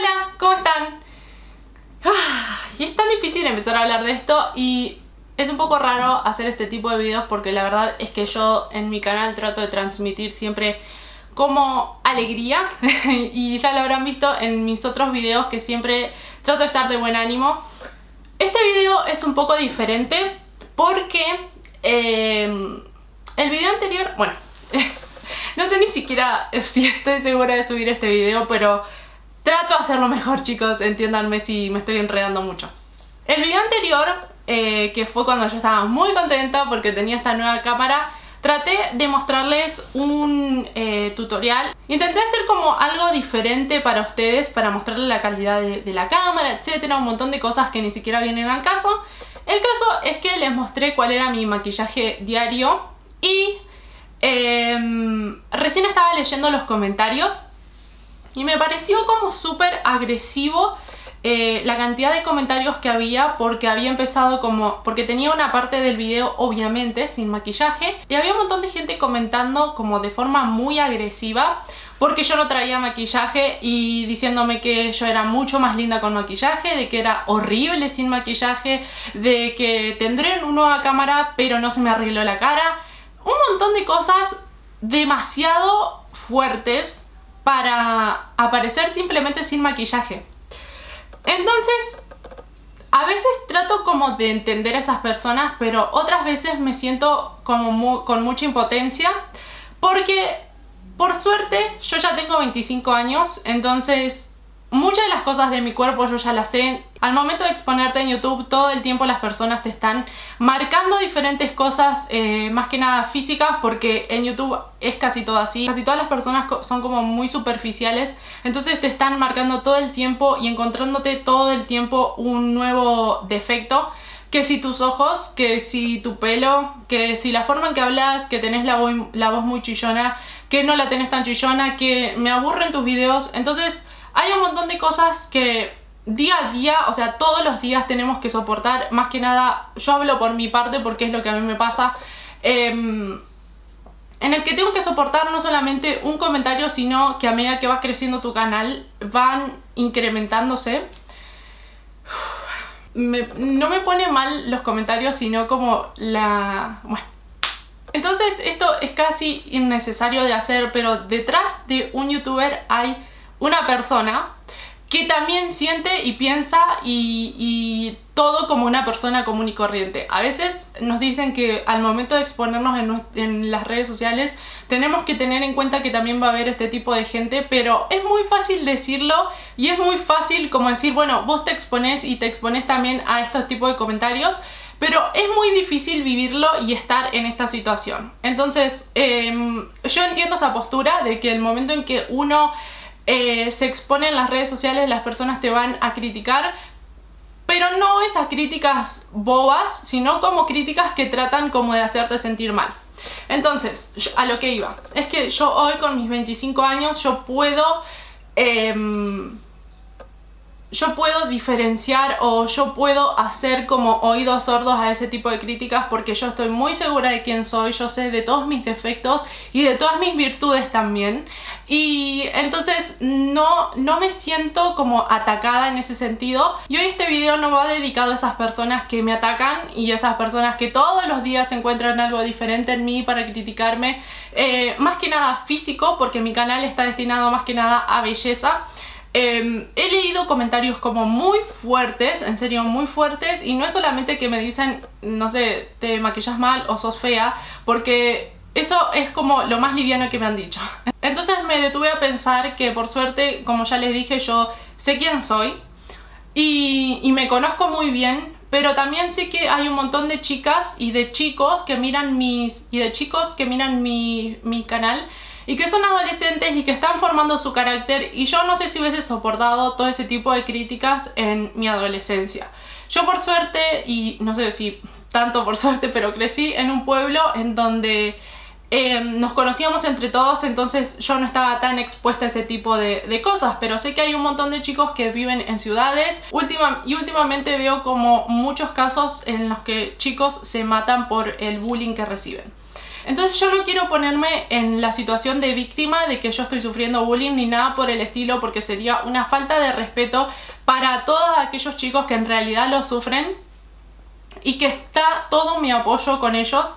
Hola, ¿cómo están? Ah, y es tan difícil empezar a hablar de esto y es un poco raro hacer este tipo de videos porque la verdad es que yo en mi canal trato de transmitir siempre como alegría y ya lo habrán visto en mis otros videos que siempre trato de estar de buen ánimo. Este video es un poco diferente porque eh, el video anterior, bueno, no sé ni siquiera si estoy segura de subir este video, pero de hacerlo mejor chicos, entiéndanme si me estoy enredando mucho. El video anterior, eh, que fue cuando yo estaba muy contenta porque tenía esta nueva cámara, traté de mostrarles un eh, tutorial. Intenté hacer como algo diferente para ustedes, para mostrarles la calidad de, la cámara, etcétera, un montón de cosas que ni siquiera vienen al caso. El caso es que les mostré cuál era mi maquillaje diario y eh, recién estaba leyendo los comentarios y me pareció como súper agresivo eh, la cantidad de comentarios que había porque había empezado como... porque tenía una parte del video obviamente sin maquillaje y había un montón de gente comentando como de forma muy agresiva porque yo no traía maquillaje y diciéndome que yo era mucho más linda con maquillaje, de que era horrible sin maquillaje, de que tendré una nueva cámara pero no se me arregló la cara. Un montón de cosas demasiado fuertes para aparecer simplemente sin maquillaje. Entonces, a veces trato como de entender a esas personas, pero otras veces me siento como con mucha impotencia porque por suerte, yo ya tengo 25 años, entonces muchas de las cosas de mi cuerpo yo ya las sé. Al momento de exponerte en YouTube, todo el tiempo las personas te están marcando diferentes cosas, eh, más que nada físicas, porque en YouTube es casi todo así. Casi todas las personas son como muy superficiales, entonces te están marcando todo el tiempo y encontrándote todo el tiempo un nuevo defecto que si tus ojos, que si tu pelo, que si la forma en que hablas, que tenés la, la voz muy chillona, que no la tenés tan chillona, que me aburren tus videos. Entonces hay un montón de cosas que día a día, o sea, todos los días tenemos que soportar. Más que nada, yo hablo por mi parte porque es lo que a mí me pasa. Em, en el que tengo que soportar no solamente un comentario, sino que a medida que va creciendo tu canal van incrementándose. no me pone mal los comentarios, sino como la... Bueno, entonces esto es casi innecesario de hacer, pero detrás de un youtuber hay una persona que también siente y piensa y, todo como una persona común y corriente. A veces nos dicen que al momento de exponernos en, las redes sociales tenemos que tener en cuenta que también va a haber este tipo de gente, pero es muy fácil decirlo y es muy fácil como decir, bueno, vos te exponés y te exponés también a estos tipos de comentarios, pero es muy difícil vivirlo y estar en esta situación. Entonces, em, yo entiendo esa postura de que el momento en que uno eh, se expone en las redes sociales, las personas te van a criticar, pero no esas críticas bobas, sino como críticas que tratan como de hacerte sentir mal. Entonces, a lo que iba, es que yo hoy con mis 25 años, yo puedo... Em, yo puedo diferenciar o yo puedo hacer como oídos sordos a ese tipo de críticas porque yo estoy muy segura de quién soy, yo sé de todos mis defectos y de todas mis virtudes también. Y entonces no, no me siento como atacada en ese sentido. Y hoy este video no va dedicado a esas personas que me atacan y esas personas que todos los días encuentran algo diferente en mí para criticarme eh, más que nada físico porque mi canal está destinado más que nada a belleza Em, he leído comentarios como muy fuertes, en serio muy fuertes y no es solamente que me dicen, no sé, te maquillas mal o sos fea, porque eso es como lo más liviano que me han dicho. Entonces me detuve a pensar que por suerte, como ya les dije, yo sé quién soy y, me conozco muy bien, pero también sé que hay un montón de chicas y de chicos que miran mis... y de chicos que miran mi, mi canal y que son adolescentes y que están formando su carácter y yo no sé si hubiese soportado todo ese tipo de críticas en mi adolescencia. Yo por suerte, y no sé si tanto por suerte, pero crecí en un pueblo en donde eh, nos conocíamos entre todos, entonces yo no estaba tan expuesta a ese tipo de, cosas, pero sé que hay un montón de chicos que viven en ciudades y últimamente veo como muchos casos en los que chicos se matan por el bullying que reciben. Entonces yo no quiero ponerme en la situación de víctima de que yo estoy sufriendo bullying ni nada por el estilo porque sería una falta de respeto para todos aquellos chicos que en realidad lo sufren y que está todo mi apoyo con ellos.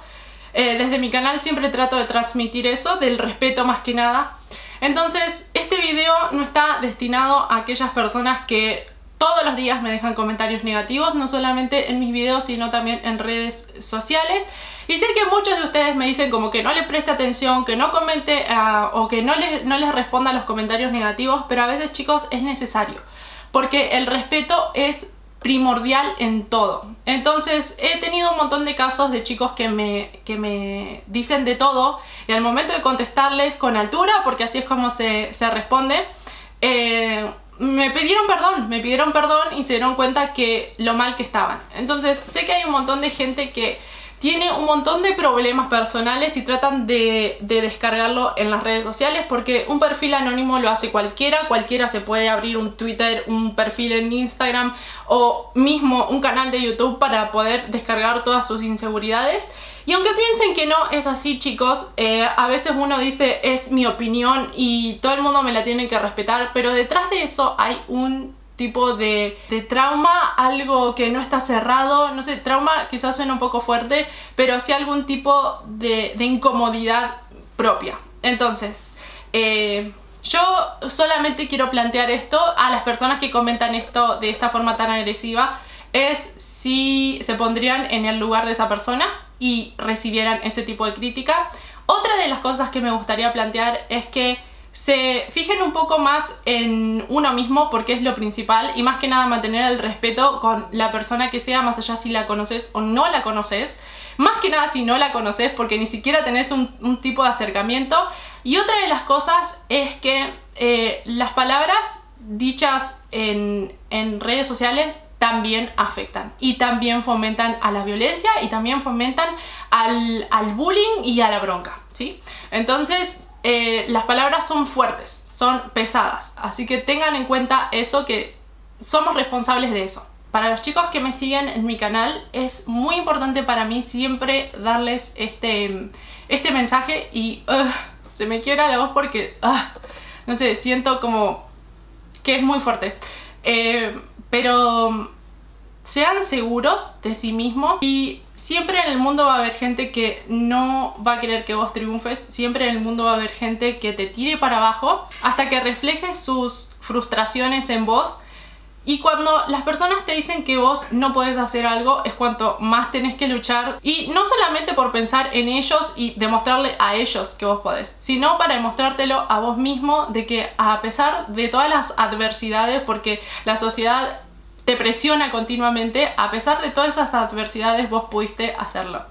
Eh, desde mi canal siempre trato de transmitir eso, del respeto más que nada. Entonces, este video no está destinado a aquellas personas que todos los días me dejan comentarios negativos, no solamente en mis videos, sino también en redes sociales. Y sé que muchos de ustedes me dicen como que no le preste atención, que no comente ah, o que no les, no les responda a los comentarios negativos, pero a veces chicos es necesario. Porque el respeto es primordial en todo. Entonces he tenido un montón de casos de chicos que me, que me dicen de todo y al momento de contestarles con altura, porque así es como se, responde, eh, me pidieron perdón, me pidieron perdón y se dieron cuenta que lo mal que estaban. Entonces sé que hay un montón de gente que tiene un montón de problemas personales y tratan de, descargarlo en las redes sociales porque un perfil anónimo lo hace cualquiera, cualquiera se puede abrir un Twitter, un perfil en Instagram o mismo un canal de YouTube para poder descargar todas sus inseguridades. Y aunque piensen que no es así chicos, eh, a veces uno dice es mi opinión y todo el mundo me la tiene que respetar, pero detrás de eso hay un tipo de, trauma, algo que no está cerrado, no sé, trauma quizás suena un poco fuerte, pero sí algún tipo de, incomodidad propia. Entonces, eh, yo solamente quiero plantear esto a las personas que comentan esto de esta forma tan agresiva, es si se pondrían en el lugar de esa persona y recibieran ese tipo de crítica. Otra de las cosas que me gustaría plantear es que se fijen un poco más en uno mismo porque es lo principal y más que nada mantener el respeto con la persona que sea, más allá si la conoces o no la conoces. Más que nada si no la conoces porque ni siquiera tenés un, tipo de acercamiento. Y otra de las cosas es que eh, las palabras dichas en, redes sociales también afectan y también fomentan a la violencia y también fomentan al, al bullying y a la bronca, ¿sí? Entonces eh, las palabras son fuertes, son pesadas, así que tengan en cuenta eso que somos responsables de eso. Para los chicos que me siguen en mi canal es muy importante para mí siempre darles este, este mensaje y se me quiebra la voz porque, no sé, siento como que es muy fuerte. Eh, pero sean seguros de sí mismos y siempre en el mundo va a haber gente que no va a querer que vos triunfes, siempre en el mundo va a haber gente que te tire para abajo hasta que reflejes sus frustraciones en vos. Y cuando las personas te dicen que vos no puedes hacer algo es cuanto más tenés que luchar. Y no solamente por pensar en ellos y demostrarle a ellos que vos podés, sino para demostrártelo a vos mismo de que a pesar de todas las adversidades, porque la sociedad te presiona continuamente, a pesar de todas esas adversidades vos pudiste hacerlo.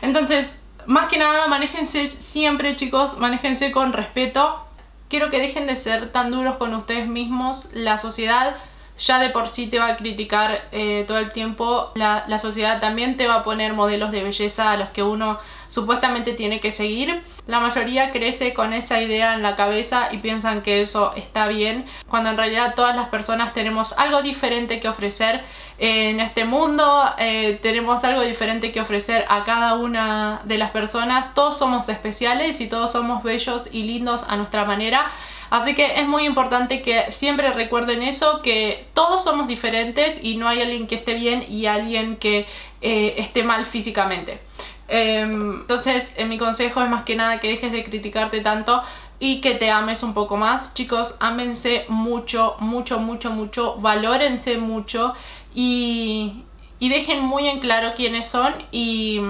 Entonces, más que nada, manéjense siempre chicos, manéjense con respeto. Quiero que dejen de ser tan duros con ustedes mismos. La sociedad ya de por sí te va a criticar eh, todo el tiempo. La, la sociedad también te va a poner modelos de belleza a los que uno supuestamente tiene que seguir. La mayoría crece con esa idea en la cabeza y piensan que eso está bien, cuando en realidad todas las personas tenemos algo diferente que ofrecer en este mundo, eh, tenemos algo diferente que ofrecer a cada una de las personas, todos somos especiales y todos somos bellos y lindos a nuestra manera. Así que es muy importante que siempre recuerden eso, que todos somos diferentes y no hay alguien que esté bien y alguien que eh, esté mal físicamente. Em, entonces, mi consejo es más que nada que dejes de criticarte tanto y que te ames un poco más. Chicos, ámense mucho, mucho, mucho, mucho, valórense mucho y, y dejen muy en claro quiénes son y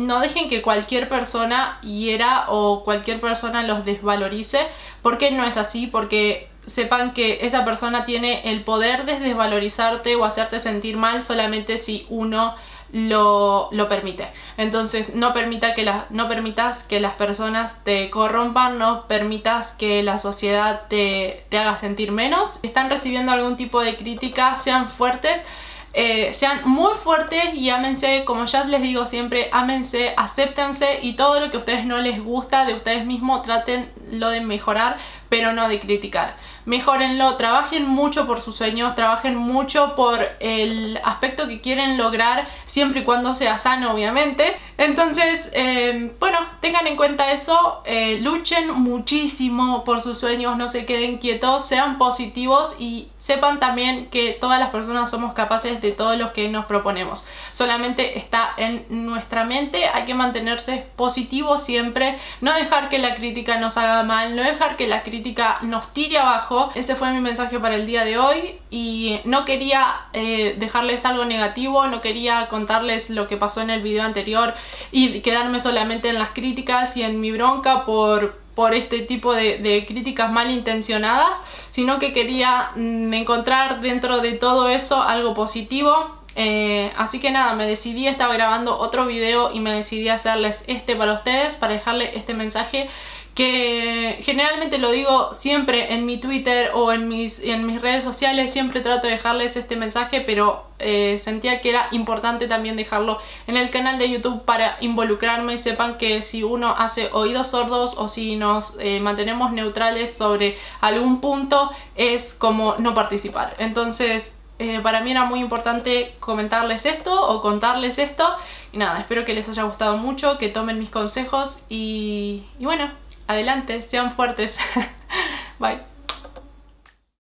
no dejen que cualquier persona hiera o cualquier persona los desvalorice, porque no es así, porque sepan que esa persona tiene el poder de desvalorizarte o hacerte sentir mal solamente si uno lo, lo permite. Entonces no, permita que la, no permitas que las personas te corrompan, no permitas que la sociedad te, te haga sentir menos. Están recibiendo algún tipo de crítica, sean fuertes. Eh, sean muy fuertes y ámense, como ya les digo siempre, ámense, acéptense y todo lo que a ustedes no les gusta de ustedes mismos, traten lo de mejorar, pero no de criticar. Mejorenlo, trabajen mucho por sus sueños, trabajen mucho por el aspecto que quieren lograr, siempre y cuando sea sano, obviamente. Entonces, eh, bueno, tengan en cuenta eso, eh, luchen muchísimo por sus sueños, no se queden quietos, sean positivos y sepan también que todas las personas somos capaces de todo lo que nos proponemos. Solamente está en nuestra mente, hay que mantenerse positivo siempre, no dejar que la crítica nos haga mal, no dejar que la crítica nos tire abajo. Ese fue mi mensaje para el día de hoy y no quería eh, dejarles algo negativo, no quería contarles lo que pasó en el video anterior y quedarme solamente en las críticas y en mi bronca por, por este tipo de, críticas malintencionadas, sino que quería mm, encontrar dentro de todo eso algo positivo. Eh, así que nada, me decidí, estaba grabando otro video y me decidí hacerles este para ustedes, para dejarles este mensaje que generalmente lo digo siempre en mi Twitter o en mis, en mis redes sociales, siempre trato de dejarles este mensaje, pero eh, sentía que era importante también dejarlo en el canal de YouTube para involucrarme y sepan que si uno hace oídos sordos o si nos eh, mantenemos neutrales sobre algún punto es como no participar. Entonces eh, para mí era muy importante comentarles esto o contarles esto y nada, espero que les haya gustado mucho, que tomen mis consejos y, y bueno, adelante, sean fuertes. Bye.